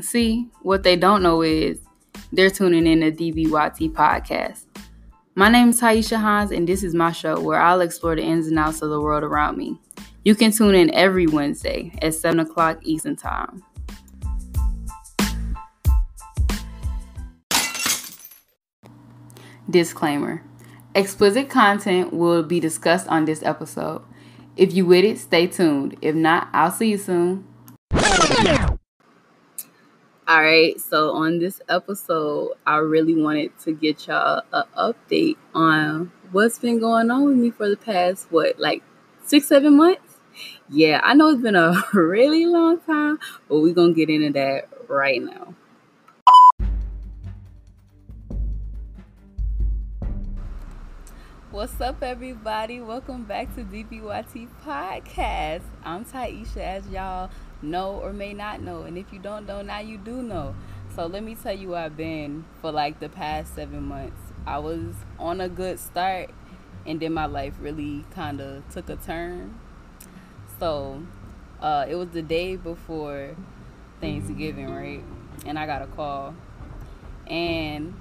See, what they don't know is they're tuning in to DBYT podcast. My name is Tyesha Hines, and this is my show where I'll explore the ins and outs of the world around me. You can tune in every Wednesday at 7 o'clock Eastern Time. Disclaimer Explicit content will be discussed on this episode. If you with it, stay tuned. If not, I'll see you soon. All right, so on this episode, I really wanted to get y'all an update on what's been going on with me for the past, what, like six, seven months? Yeah, I know it's been a really long time, but we're going to get into that right now. What's up, everybody? Welcome back to DBYT Podcast. I'm Tyesha, as y'all know or may not know. And if you don't know, now you do know. So let me tell you where I've been for like the past seven months. I was on a good start, and then my life really kind of took a turn. So uh, it was the day before Thanksgiving, right? And I got a call. And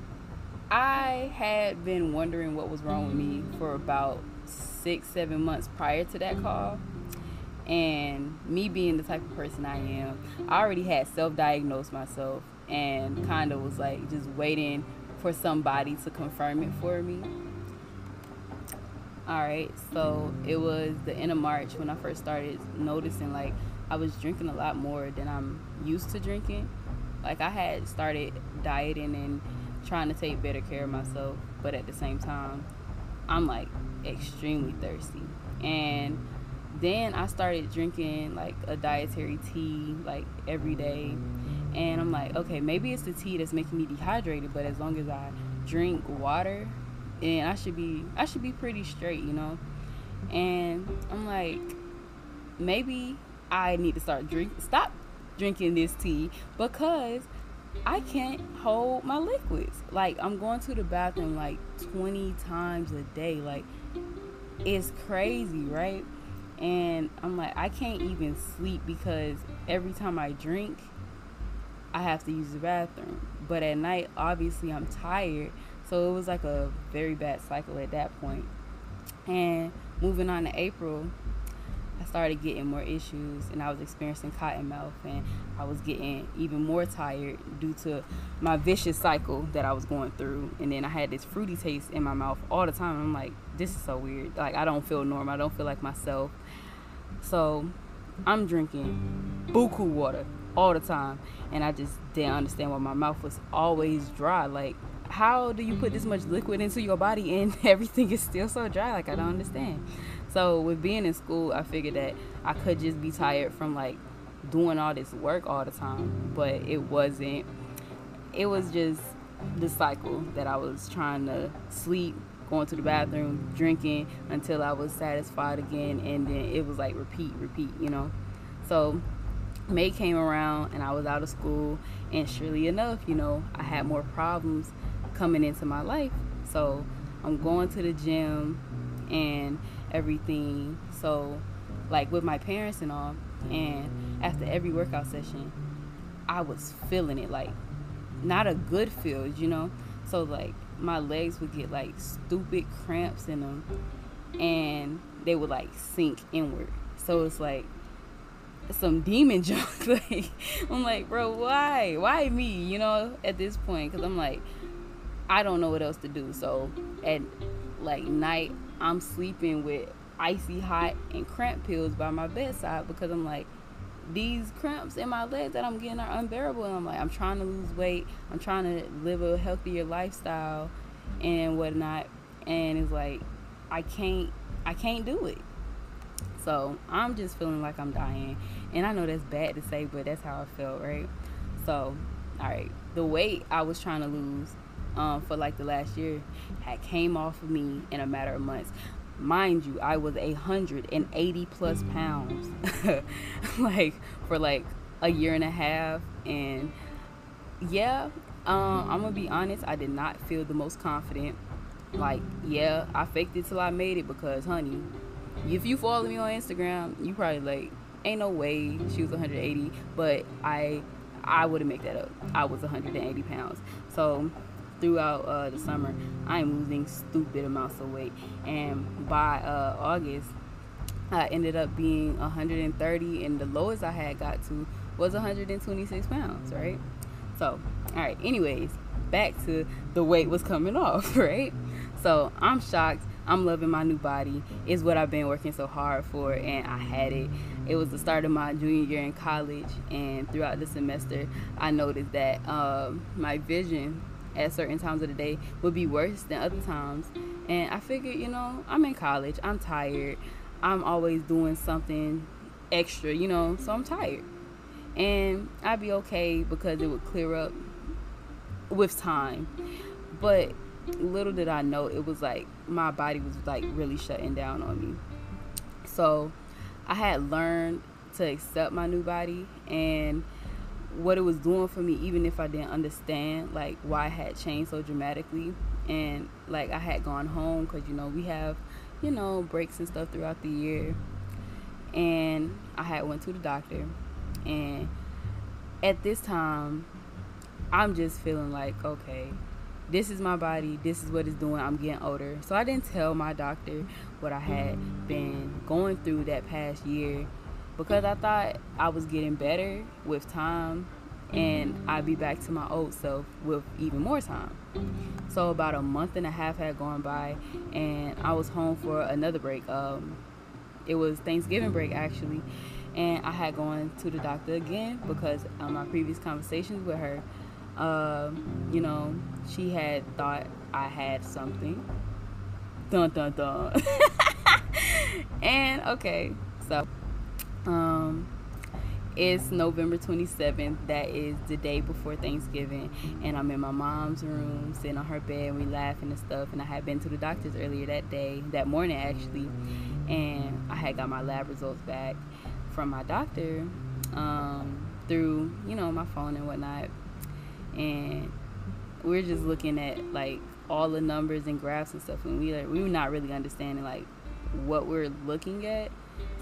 I had been wondering what was wrong with me for about six, seven months prior to that call. And me being the type of person I am, I already had self diagnosed myself and kind of was like just waiting for somebody to confirm it for me. All right, so it was the end of March when I first started noticing like I was drinking a lot more than I'm used to drinking. Like I had started dieting and trying to take better care of myself, but at the same time, I'm like extremely thirsty. And then I started drinking like a dietary tea like every day. And I'm like, okay, maybe it's the tea that's making me dehydrated, but as long as I drink water, and I should be I should be pretty straight, you know. And I'm like, maybe I need to start drink stop drinking this tea because I can't hold my liquids. Like I'm going to the bathroom like 20 times a day. Like it's crazy, right? And I'm like I can't even sleep because every time I drink I have to use the bathroom. But at night obviously I'm tired. So it was like a very bad cycle at that point. And moving on to April, I started getting more issues and I was experiencing cotton mouth and I was getting even more tired due to my vicious cycle that I was going through. And then I had this fruity taste in my mouth all the time. I'm like, this is so weird. Like, I don't feel normal. I don't feel like myself. So I'm drinking buku water all the time. And I just didn't understand why my mouth was always dry. Like, how do you put this much liquid into your body and everything is still so dry? Like, I don't understand. So with being in school, I figured that I could just be tired from like doing all this work all the time, but it wasn't. It was just the cycle that I was trying to sleep, going to the bathroom, drinking until I was satisfied again, and then it was like repeat, repeat, you know. So May came around and I was out of school, and surely enough, you know, I had more problems coming into my life. So I'm going to the gym and everything. So, like with my parents and all, and after every workout session, I was feeling it like not a good feel, you know. So like my legs would get like stupid cramps in them, and they would like sink inward. So it's like some demon junk. like I'm like, bro, why, why me? You know, at this point, because I'm like, I don't know what else to do. So at like night, I'm sleeping with icy hot and cramp pills by my bedside because I'm like, these cramps in my legs that I'm getting are unbearable. And I'm like, I'm trying to lose weight. I'm trying to live a healthier lifestyle and whatnot. And it's like, I can't, I can't do it. So I'm just feeling like I'm dying. And I know that's bad to say, but that's how I felt, right? So, all right, the weight I was trying to lose um, for like the last year had came off of me in a matter of months. Mind you, I was hundred and eighty plus pounds, like for like a year and a half, and yeah, um, I'm gonna be honest. I did not feel the most confident. Like, yeah, I faked it till I made it because, honey, if you follow me on Instagram, you probably like, ain't no way she was 180. But I I wouldn't make that up. I was 180 pounds. So throughout uh, the summer, I am losing stupid amounts of weight, and by uh, August, I ended up being 130, and the lowest I had got to was 126 pounds. Right. So, all right. Anyways, back to the weight was coming off. Right. So I'm shocked. I'm loving my new body. It's what I've been working so hard for, and I had it. It was the start of my junior year in college, and throughout the semester, I noticed that um, my vision at certain times of the day would be worse than other times. And I figured, you know, I'm in college. I'm tired. I'm always doing something extra, you know, so I'm tired. And I'd be okay because it would clear up with time. But little did I know it was like my body was like really shutting down on me. So I had learned to accept my new body and what it was doing for me even if I didn't understand like why I had changed so dramatically. And like I had gone home cuz you know we have you know breaks and stuff throughout the year. And I had went to the doctor. And at this time I'm just feeling like okay this is my body. This is what it's doing. I'm getting older. So i didn't tell my doctor what i had been going through that past year because i thought i was getting better with time and i'd be back to my old self with even more time so about a month and a half had gone by and i was home for another break um, it was thanksgiving break actually and i had gone to the doctor again because on my previous conversations with her uh, you know, she had thought I had something. Dun dun dun. and okay, so um it's November 27th. That is the day before Thanksgiving. And I'm in my mom's room, sitting on her bed, and we laughing and stuff. And I had been to the doctor's earlier that day, that morning actually. And I had got my lab results back from my doctor um, through, you know, my phone and whatnot and we're just looking at like all the numbers and graphs and stuff and we like we're not really understanding like what we're looking at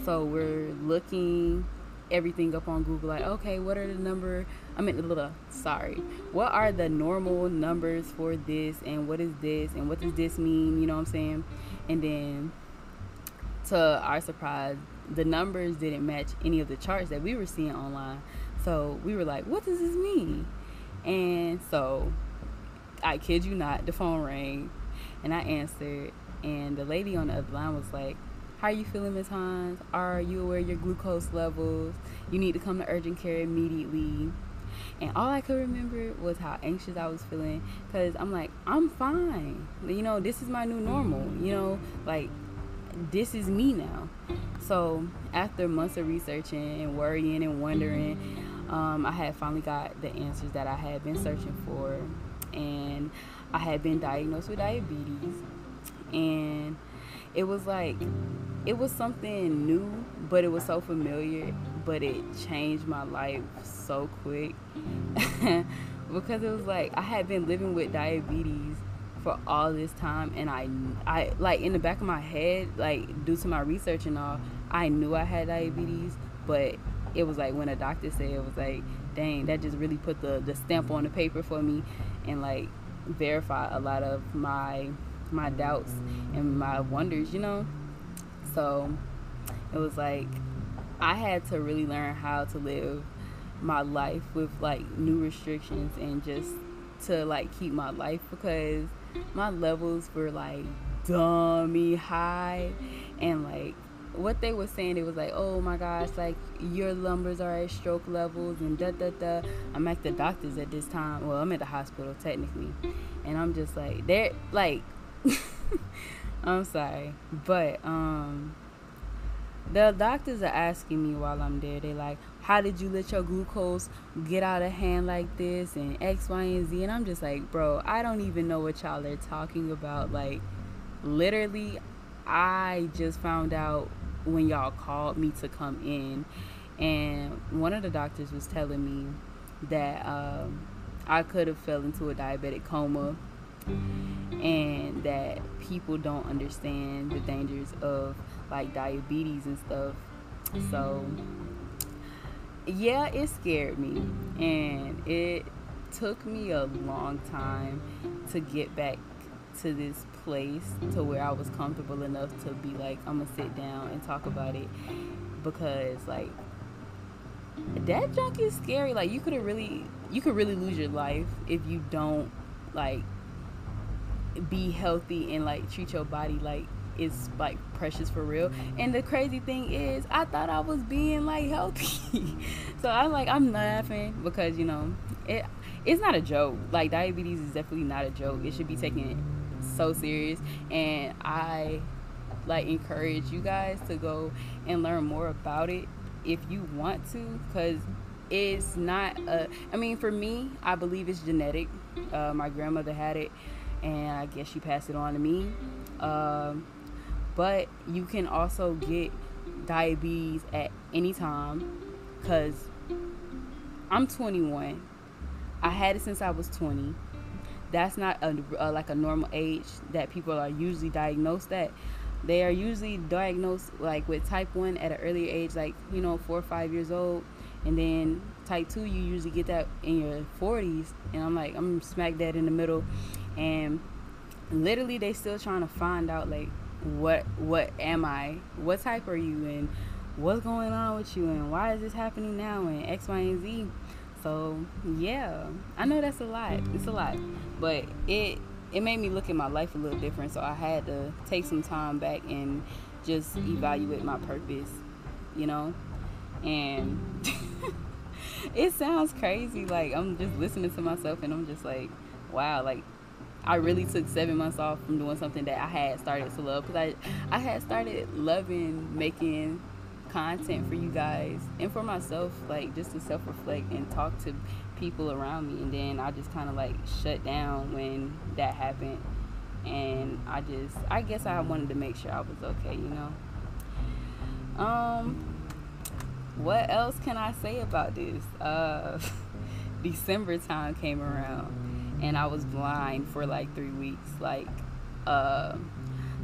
so we're looking everything up on google like okay what are the number i mean little sorry. What are the normal numbers for this and what is this and what does this mean you know what i'm saying? And then to our surprise the numbers didn't match any of the charts that we were seeing online. So we were like what does this mean? And so, I kid you not, the phone rang and I answered. And the lady on the other line was like, How are you feeling, Miss Hines? Are you aware of your glucose levels? You need to come to urgent care immediately. And all I could remember was how anxious I was feeling because I'm like, I'm fine. You know, this is my new normal. You know, like, this is me now. So, after months of researching and worrying and wondering, um, I had finally got the answers that I had been searching for, and I had been diagnosed with diabetes, and it was like it was something new, but it was so familiar, but it changed my life so quick. Because it was like I had been living with diabetes for all this time and I I like in the back of my head like due to my research and all I knew I had diabetes but it was like when a doctor said it was like dang that just really put the the stamp on the paper for me and like verify a lot of my my doubts and my wonders you know so it was like i had to really learn how to live my life with like new restrictions and just to like keep my life because my levels were like dummy high and like what they were saying, it was like, oh my gosh, like your numbers are at stroke levels and da da da. I'm at the doctors at this time. Well, I'm at the hospital technically, and I'm just like, they're like, I'm sorry, but um, the doctors are asking me while I'm there. They like, how did you let your glucose get out of hand like this and X, Y, and Z? And I'm just like, bro, I don't even know what y'all are talking about. Like, literally, I just found out when y'all called me to come in, and one of the doctors was telling me that um, I could have fell into a diabetic coma, and that people don't understand the dangers of like diabetes and stuff. So yeah, it scared me, and it took me a long time to get back to this place to where I was comfortable enough to be like, I'm gonna sit down and talk about it because like that junk is scary. Like you could really, you could really lose your life if you don't like be healthy and like treat your body like it's like precious for real. And the crazy thing is, I thought I was being like healthy. so I'm like, I'm laughing because you know, it it's not a joke. Like diabetes is definitely not a joke. It should be taken so serious. And I like encourage you guys to go and learn more about it if you want to, because it's not a. I mean, for me, I believe it's genetic. Uh, my grandmother had it, and I guess she passed it on to me. Um, but you can also get diabetes at any time because I'm 21. I had it since I was 20. That's not a, a, like a normal age that people are usually diagnosed at. They are usually diagnosed like with type 1 at an earlier age, like, you know, four or five years old. And then type 2, you usually get that in your 40s. And I'm like, I'm smack dead in the middle. And literally, they still trying to find out, like, what what am I? What type are you? And what's going on with you? And why is this happening now? And X, Y, and Z. So yeah, I know that's a lot. It's a lot, but it it made me look at my life a little different. So I had to take some time back and just evaluate my purpose, you know. And it sounds crazy. Like I'm just listening to myself, and I'm just like, wow, like I really took seven months off from doing something that I had started to love because I I had started loving making content for you guys and for myself, like just to self reflect and talk to people around me. And then I just kind of like shut down when that happened. And I just, I guess I wanted to make sure I was okay, you know. Um, what else can I say about this? Uh, December time came around and I was blind for like three weeks. Like, uh,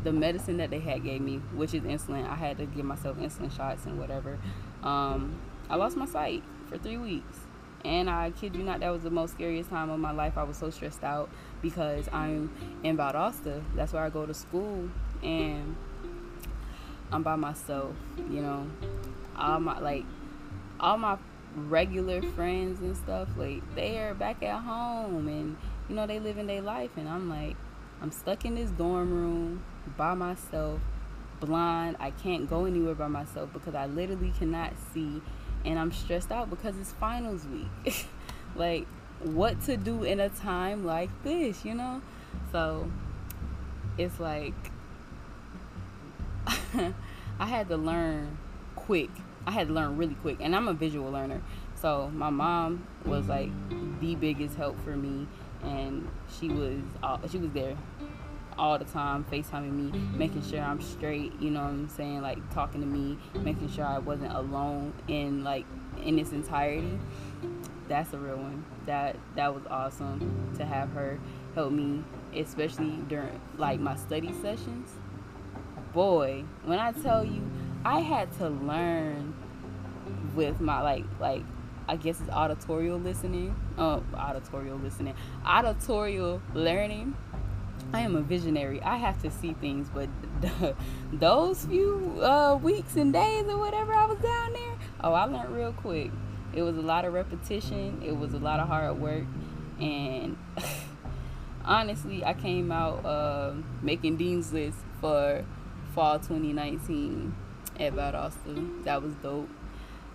the medicine that they had gave me, which is insulin, I had to give myself insulin shots and whatever. Um, I lost my sight for three weeks. And I kid you not, that was the most scariest time of my life. I was so stressed out because I'm in Valdosta. That's where I go to school. And I'm by myself, you know. All my, like, all my regular friends and stuff, like, they are back at home and you know, they living their life. And I'm like, I'm stuck in this dorm room by myself, blind. I can't go anywhere by myself because I literally cannot see. And I'm stressed out because it's finals week. like, what to do in a time like this, you know? So, it's like, I had to learn quick. I had to learn really quick. And I'm a visual learner. So, my mom was like the biggest help for me and she was uh, she was there all the time FaceTiming me, making sure I'm straight, you know what I'm saying, like talking to me, making sure I wasn't alone in like in its entirety. That's a real one. That that was awesome to have her help me, especially during like my study sessions. Boy, when I tell you I had to learn with my like like I guess it's auditorial listening. Oh, auditorial listening. Auditorial learning. I am a visionary. I have to see things, but those few uh, weeks and days or whatever I was down there, oh, I learned real quick. It was a lot of repetition. It was a lot of hard work, and honestly, I came out uh, making dean's list for fall 2019 at Valdosta. That was dope.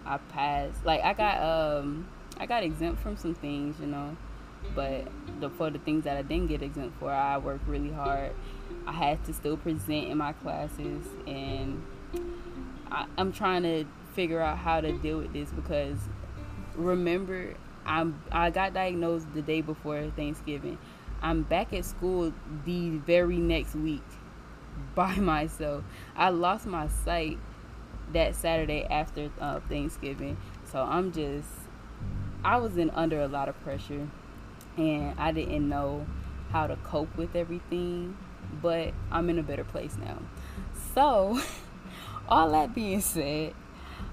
I passed. Like I got um I got exempt from some things, you know, but the for the things that I didn't get exempt for, I worked really hard. I had to still present in my classes, and I, I'm trying to figure out how to deal with this because remember I'm I got diagnosed the day before Thanksgiving. I'm back at school the very next week by myself. I lost my sight that Saturday after uh, Thanksgiving. So I'm just, I was in under a lot of pressure, and I didn't know how to cope with everything. But I'm in a better place now. So, all that being said,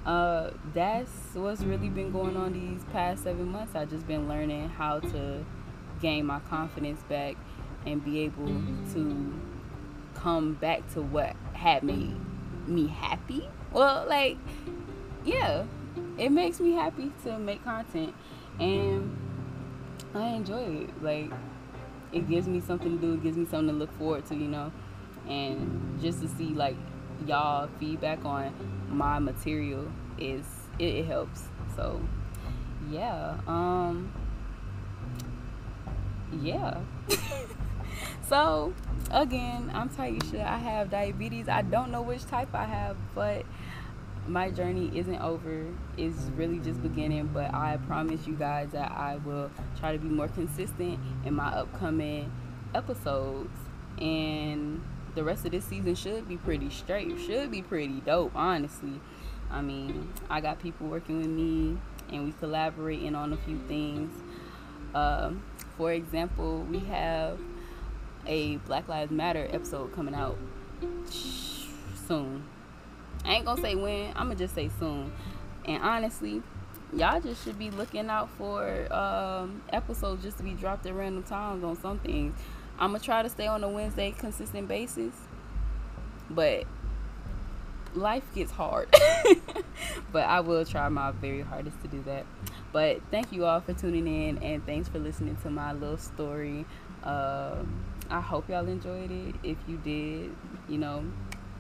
uh, that's what's really been going on these past seven months. I've just been learning how to gain my confidence back and be able to come back to what had made me happy. Well, like, yeah, it makes me happy to make content and I enjoy it. Like, it gives me something to do, it gives me something to look forward to, you know, and just to see like y'all feedback on my material is it, it helps. So, yeah, um, yeah. so again, I'm Tyesha. I have diabetes. I don't know which type I have, but my journey isn't over. It's really just beginning, but I promise you guys that I will try to be more consistent in my upcoming episodes. And the rest of this season should be pretty straight. Should be pretty dope, honestly. I mean, I got people working with me and we collaborating on a few things. Um, for example, we have a Black Lives Matter episode coming out soon. I ain't gonna say when, I'm gonna just say soon. And honestly, y'all just should be looking out for um, episodes just to be dropped at random times on some things. I'm gonna try to stay on a Wednesday consistent basis, but life gets hard. but I will try my very hardest to do that. But thank you all for tuning in and thanks for listening to my little story. Um, I hope y'all enjoyed it. If you did, you know,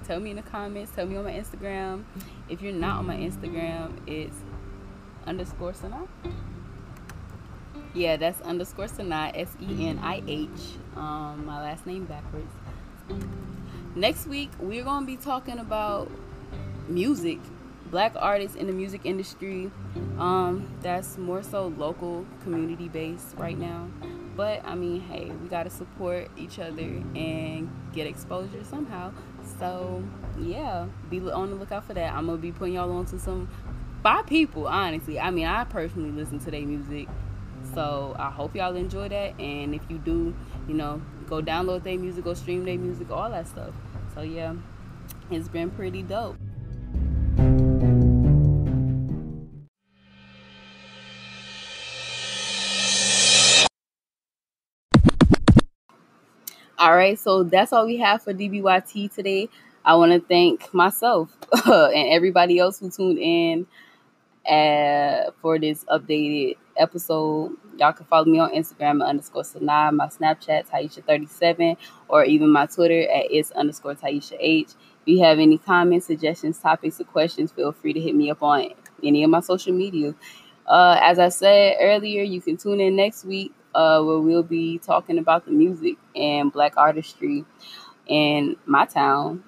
tell me in the comments. Tell me on my Instagram. If you're not on my Instagram, it's underscore Senih. Yeah, that's underscore Senih, S E N I H. Um, my last name backwards. Next week, we're going to be talking about music, black artists in the music industry. Um, that's more so local, community based right now. But I mean, hey, we got to support each other and get exposure somehow. So, yeah, be on the lookout for that. I'm going to be putting y'all on to some by people, honestly. I mean, I personally listen to their music. So, I hope y'all enjoy that. And if you do, you know, go download their music, go stream their music, all that stuff. So, yeah, it's been pretty dope. All right, so that's all we have for DBYT today. I want to thank myself and everybody else who tuned in uh, for this updated episode. Y'all can follow me on Instagram at underscore Senih, my Snapchat, Tyesha37, or even my Twitter at it's underscore Tyesha H. If you have any comments, suggestions, topics, or questions, feel free to hit me up on any of my social media. Uh, as I said earlier, you can tune in next week uh, where we'll be talking about the music and black artistry in my town.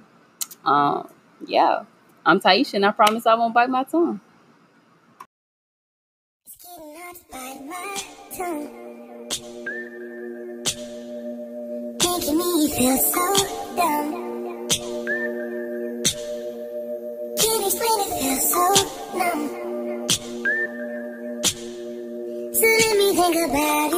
Um, yeah, I'm Tyesha, and I promise I won't bite my tongue. Making me feel so dumb. Can't explain it, so numb. So let me think about it.